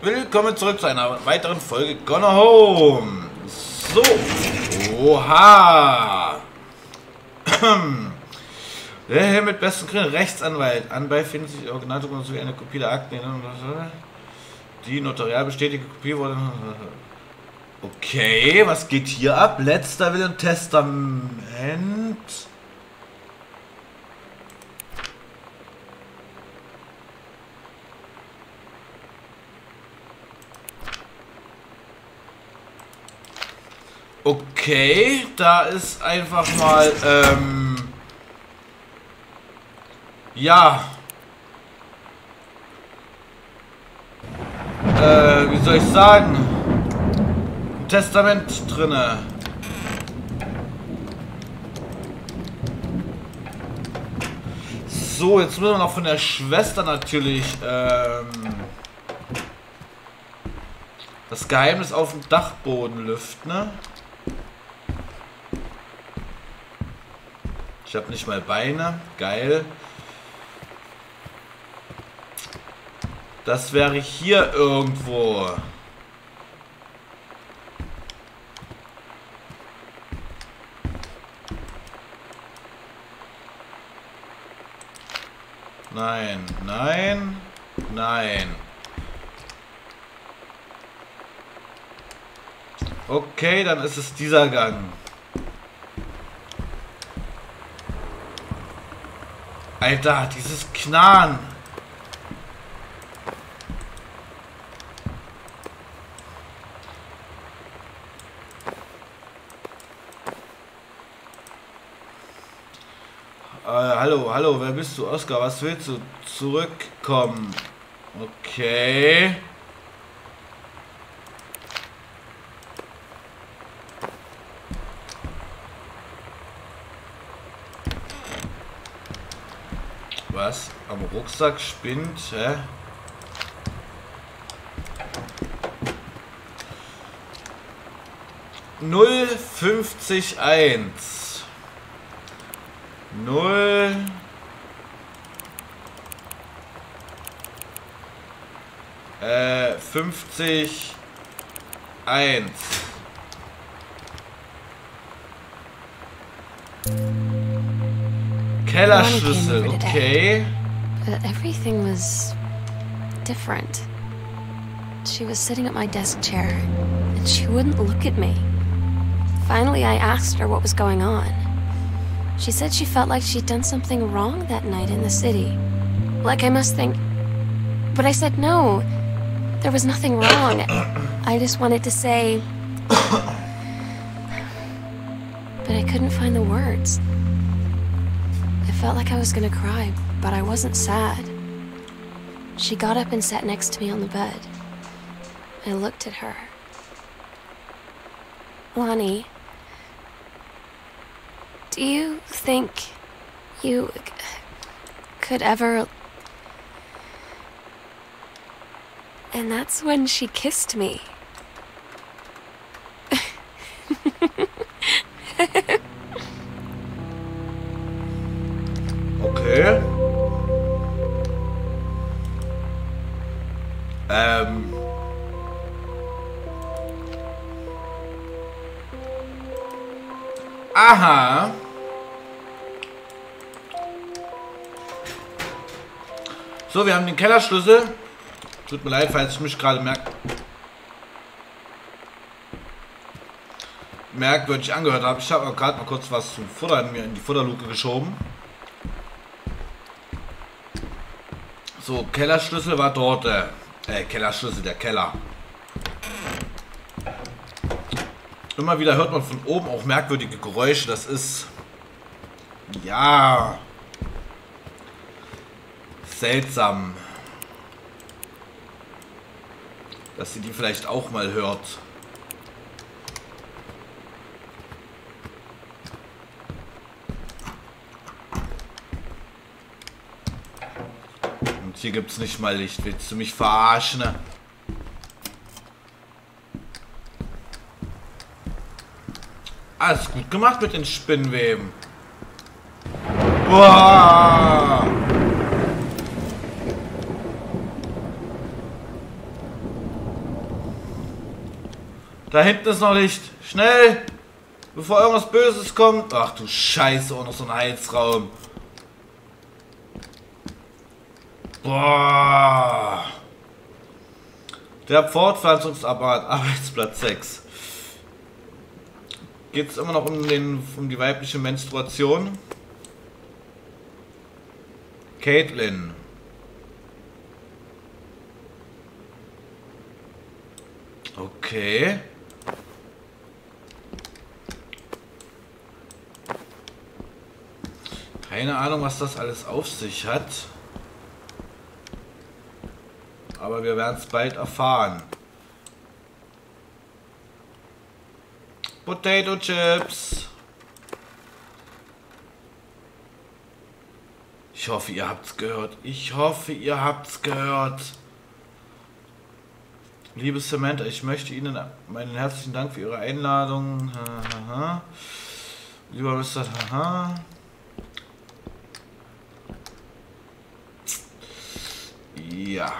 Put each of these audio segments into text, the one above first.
Willkommen zurück zu einer weiteren Folge Gonna Home. So. Oha. Der Herr mit besten Grillen, Rechtsanwalt. Anbei findet sich Originaldokument sowie eine Kopie der Akten. Die notarial bestätigte Kopie wurde. Okay, was geht hier ab? Letzter Wille und Testament. Okay, da ist einfach mal, ähm, ja, äh, wie soll ich sagen, Testament drinne. So, jetzt müssen wir noch von der Schwester natürlich, ähm, das Geheimnis auf dem Dachboden lüften, ne? Ich habe nicht mal Beine. Geil. Das wäre hier irgendwo. Nein, nein, nein. Okay, dann ist es dieser Gang. Alter, dieses Knarren. Äh, hallo, hallo, wer bist du? Oscar, was willst du? Zurückkommen. Okay. Was? Am Rucksack spinnt, hä? Null fünfzig eins. Null. Äh, fünfzig eins. Kellerschlüssel, okay. But everything was different. She was sitting at my desk chair, and she wouldn't look at me. Finally, I asked her what was going on. She said she felt like she'd done something wrong that night in the city. Like I must think. But I said no. There was nothing wrong. I just wanted to say. But I couldn't find the words. I felt like I was gonna cry, but I wasn't sad. She got up and sat next to me on the bed. I looked at her. Lonnie, do you think you could ever. And that's when she kissed me. Okay. Ähm. Aha. So, wir haben den Kellerschlüssel. Tut mir leid, falls ich mich gerade merk merkwürdig angehört habe. Ich habe auch gerade mal kurz was zum Futter in mir in die Futterluke geschoben. So, Kellerschlüssel war dort. Äh, äh, Kellerschlüssel, der Keller. Immer wieder hört man von oben auch merkwürdige Geräusche. Das ist. Ja. Seltsam. Dass sie die vielleicht auch mal hört. Und hier gibt's nicht mal Licht. Willst du mich verarschen? Alles gut gemacht mit den Spinnweben. Boah. Da hinten ist noch Licht. Schnell! Bevor irgendwas Böses kommt. Ach du Scheiße, auch noch so ein Heizraum. Boah. Der Fortpflanzungsapparat, Arbeitsplatz 6. Geht es immer noch um, den, um die weibliche Menstruation? Caitlin. Okay. Keine Ahnung, was das alles auf sich hat. Aber wir werden es bald erfahren. Potato Chips. Ich hoffe, ihr habt's gehört. Ich hoffe, ihr habt's gehört. Liebe Samantha, ich möchte Ihnen meinen herzlichen Dank für Ihre Einladung. Lieber Mr. Ja.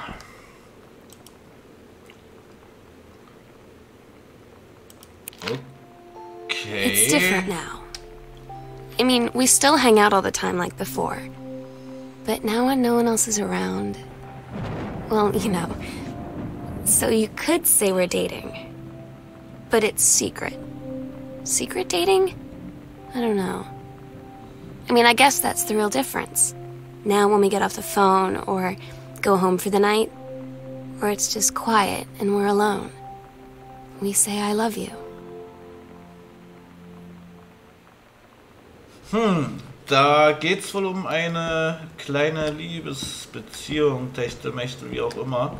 Okay. It's different now. I mean, we still hang out all the time like before. But now when no one else is around... Well, you know. So you could say we're dating. But it's secret. Secret dating? I don't know. I mean, I guess that's the real difference. Now when we get off the phone, or go home for the night, or it's just quiet and we're alone. We say, I love you. Hm, da geht's wohl um eine kleine Liebesbeziehung, Techtelmechtel, wie auch immer.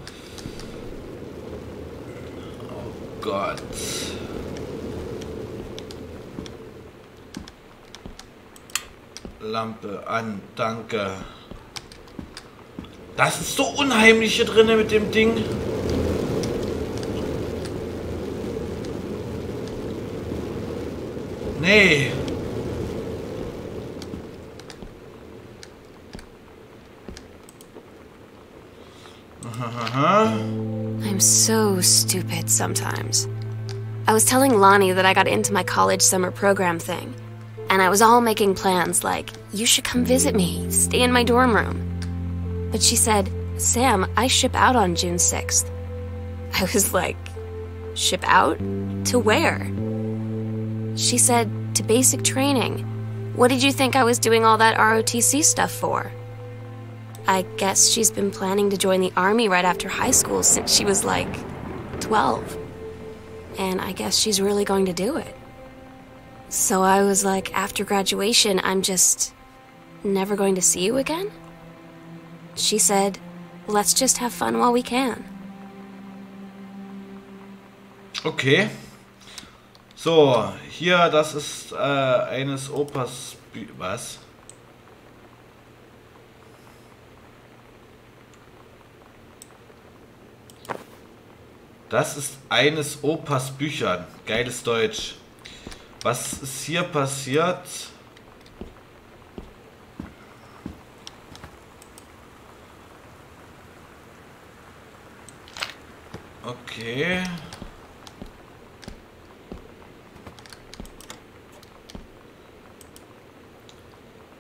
Oh Gott. Lampe an, danke. Das ist so unheimlich hier mit dem Ding. Nee. I'm so stupid sometimes. I was telling Lonnie that I got into my college summer program thing, and I was all making plans like, you should come visit me, stay in my dorm room. But she said, Sam, I ship out on June 6th. I was like, ship out? To where? She said, to basic training. What did you think I was doing all that ROTC stuff for? I guess she's been planning to join the army right after high school since she was like 12. And I guess she's really going to do it. So I was like, after graduation, I'm just never going to see you again? She said, let's just have fun while we can. Okay. So, hier, das ist äh, eines Opas... Was? Das ist eines Opas Büchern. Geiles Deutsch. Was ist hier passiert? Okay.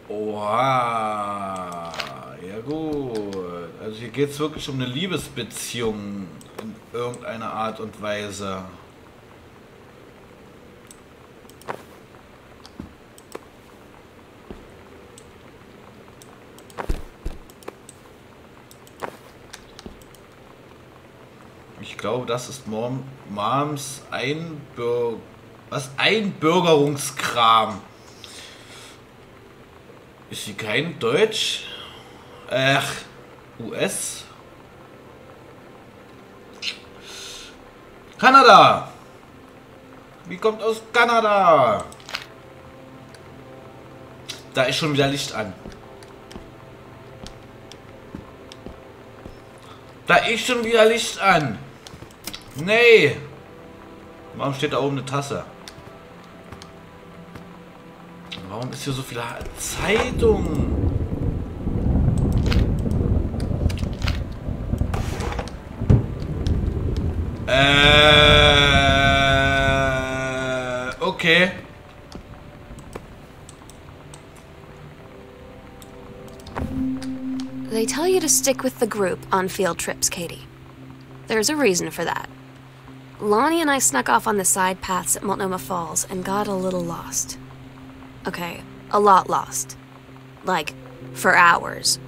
Oha. Ja gut. Also hier geht es wirklich um eine Liebesbeziehung in irgendeiner Art und Weise. Glaube, das ist Mom, Moms Einbürger... Was? Einbürgerungskram. Ist sie kein Deutsch? Ach, US? Kanada! Wie kommt aus Kanada? Da ist schon wieder Licht an. Da ist schon wieder Licht an. Nee. Warum steht da oben eine Tasse? warum ist hier so viel Zeitung? Äh, okay. They tell you to stick with the group on field trips, Katie. There's a reason for that. Lonnie and I snuck off on the side paths at Multnomah Falls and got a little lost. Okay, a lot lost. Like, for hours.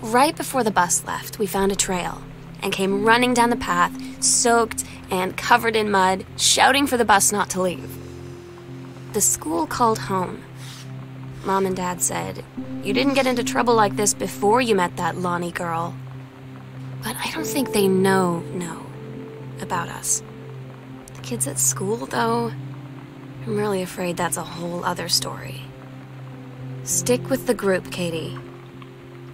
Right before the bus left, we found a trail and came running down the path, soaked and covered in mud, shouting for the bus not to leave. The school called home. Mom and Dad said, You didn't get into trouble like this before you met that Lonnie girl. But I don't think they know, know about us. The kids at school, though, I'm really afraid that's a whole other story. Stick with the group, Katie.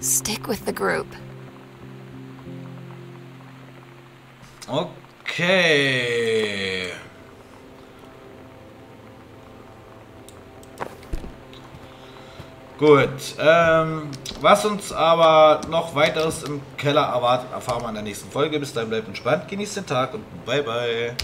Stick with the group. Okay. Gut. Ähm, was uns aber noch weiteres im Keller erwartet, erfahren wir in der nächsten Folge. Bis dahin bleibt entspannt, genießt den Tag und bye bye.